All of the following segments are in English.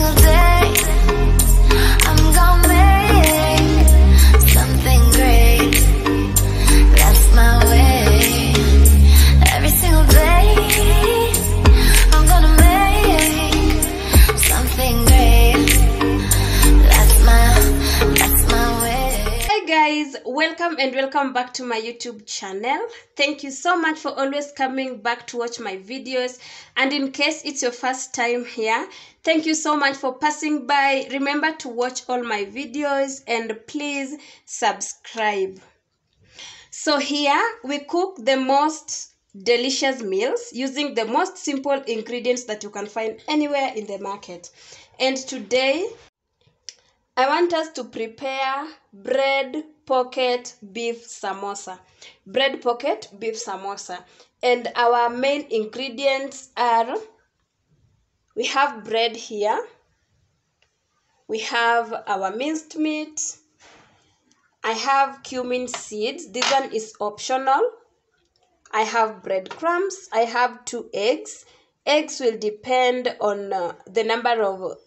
single day, guys, welcome and welcome back to my YouTube channel. Thank you so much for always coming back to watch my videos. And in case it's your first time here, thank you so much for passing by. Remember to watch all my videos and please subscribe. So here we cook the most delicious meals using the most simple ingredients that you can find anywhere in the market. And today I want us to prepare bread pocket beef samosa. Bread pocket beef samosa. And our main ingredients are we have bread here, we have our minced meat, I have cumin seeds. This one is optional. I have breadcrumbs. I have two eggs. Eggs will depend on uh, the number of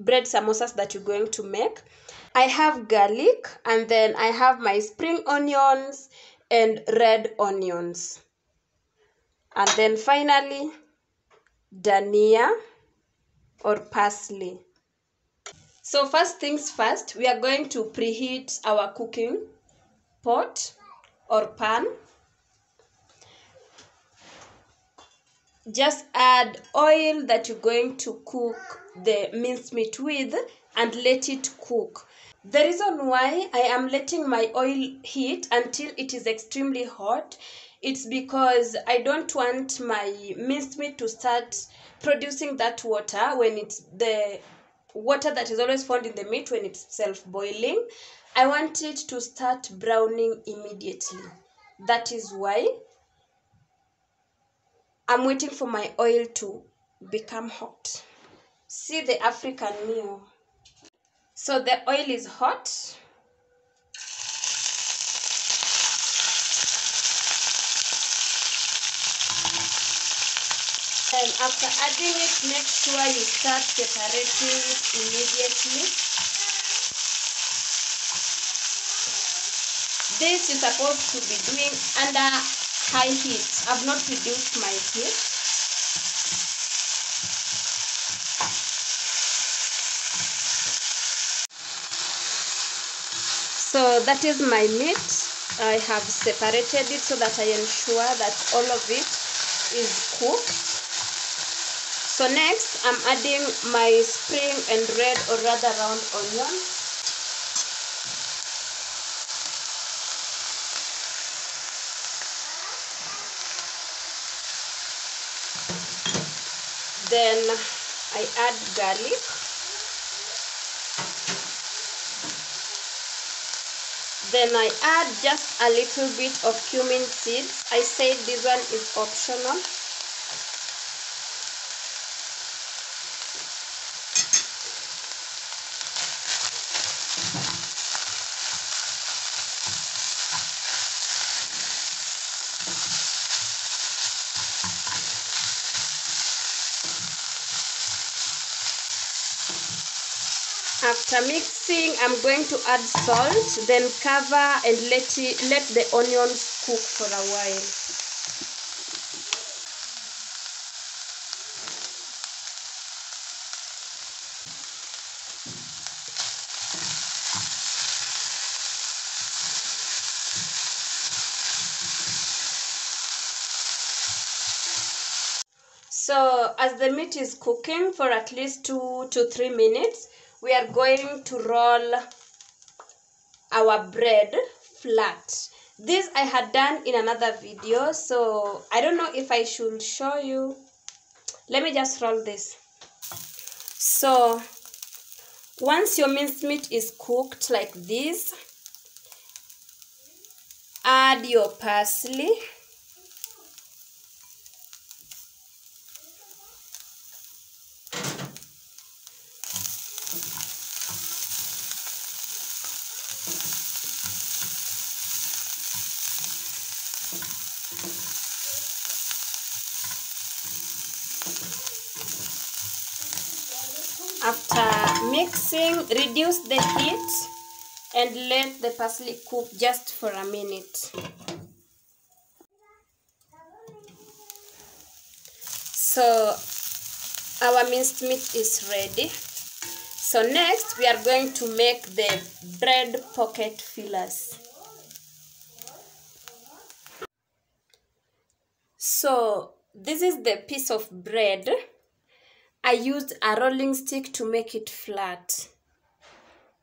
bread samosas that you're going to make. I have garlic and then I have my spring onions and red onions. And then finally, dania or parsley. So first things first, we are going to preheat our cooking pot or pan. Just add oil that you're going to cook the mincemeat with and let it cook. The reason why I am letting my oil heat until it is extremely hot it's because I don't want my minced meat to start producing that water when it's the water that is always found in the meat when it's self boiling. I want it to start browning immediately. That is why I'm waiting for my oil to become hot. See the African meal. So the oil is hot. And after adding it, make sure you start separating it immediately. This you're supposed to be doing under high heat. I've not reduced my heat. So that is my meat. I have separated it so that I ensure that all of it is cooked. So next, I'm adding my spring and red or rather round onion. Then I add garlic. Then I add just a little bit of cumin seeds. I said this one is optional. After mixing, I'm going to add salt, then cover and let it, let the onions cook for a while. So as the meat is cooking for at least two to three minutes, we are going to roll our bread flat. This I had done in another video, so I don't know if I should show you. Let me just roll this. So once your mincemeat is cooked like this, add your parsley. Mixing reduce the heat and let the parsley cook just for a minute. So our minced meat is ready. So next we are going to make the bread pocket fillers. So this is the piece of bread i used a rolling stick to make it flat.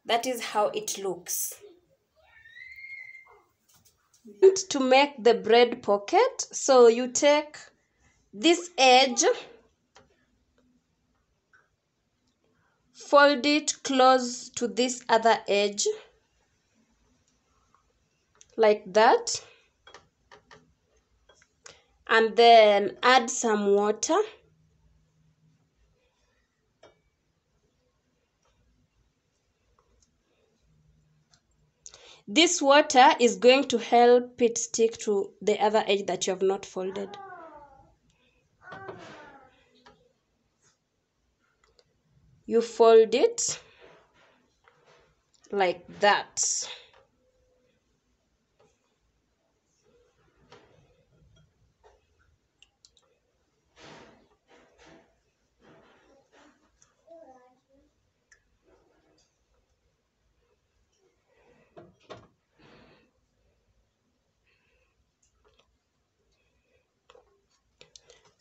That is how it looks. To make the bread pocket. So you take this edge fold it close to this other edge like that. And then add some water this water is going to help it stick to the other edge that you have not folded. You fold it like that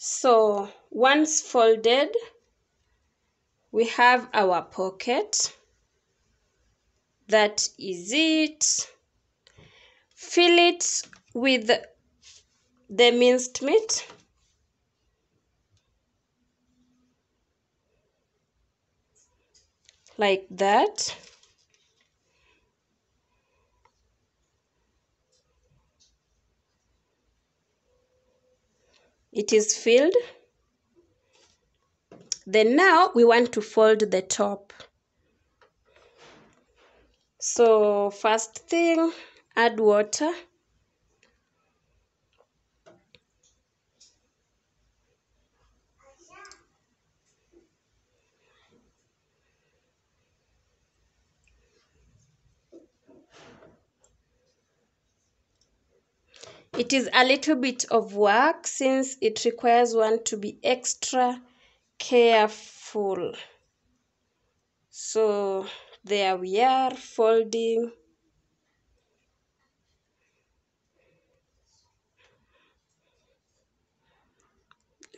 so once folded we have our pocket. That is it. Fill it with the minced meat. Like that it is filled. Then now we want to fold the top. So first thing add water it is a little bit of work since it requires one to be extra careful. So there we are folding.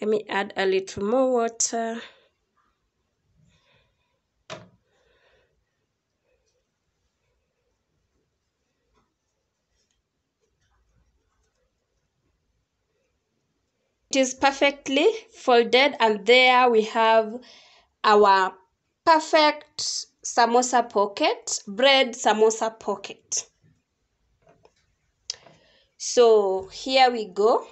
Let me add a little more water is perfectly folded and there we have our perfect samosa pocket bread samosa pocket. So here we go.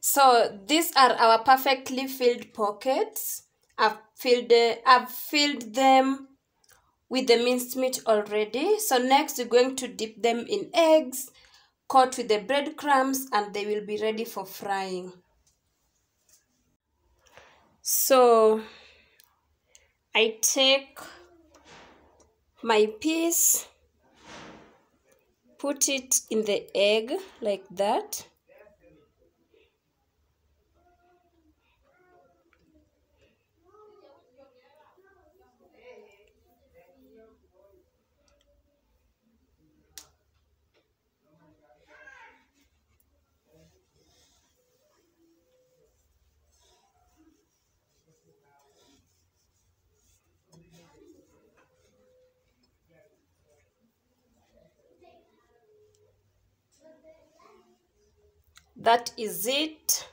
So these are our perfectly filled pockets. I've filled uh, i've filled them with the minced meat already. So next we're going to dip them in eggs, coat with the breadcrumbs, and they will be ready for frying. So I take my piece, put it in the egg like that. That is it.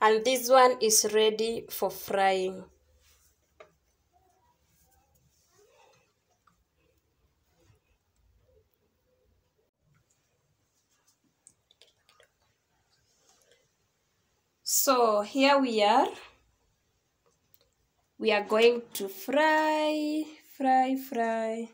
And this one is ready for frying. So here we are. We are going to fry fry fry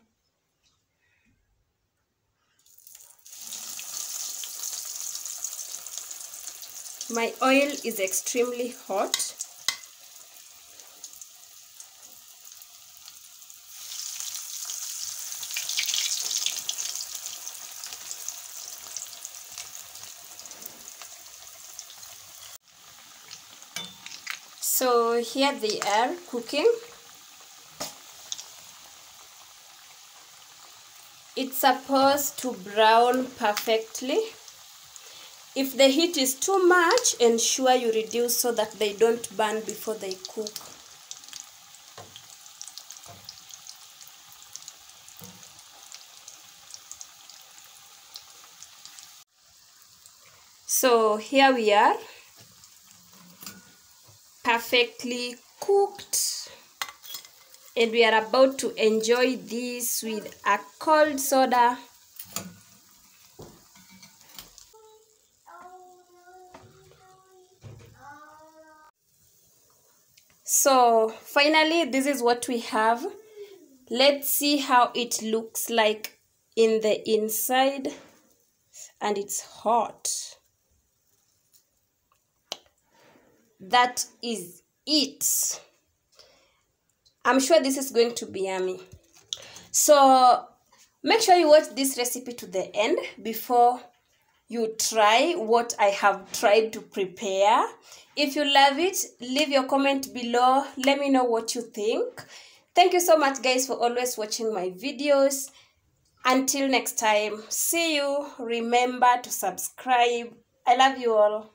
my oil is extremely hot. So here they are cooking. It's supposed to brown perfectly if the heat is too much ensure you reduce so that they don't burn before they cook. So here we are. Perfectly cooked. And we are about to enjoy this with a cold soda so finally this is what we have. Let's see how it looks like in the inside. And it's hot. That is it. I'm sure this is going to be yummy. So make sure you watch this recipe to the end before you try what i have tried to prepare. If you love it leave your comment below. Let me know what you think. Thank you so much guys for always watching my videos. Until next time see you. Remember to subscribe. I love you all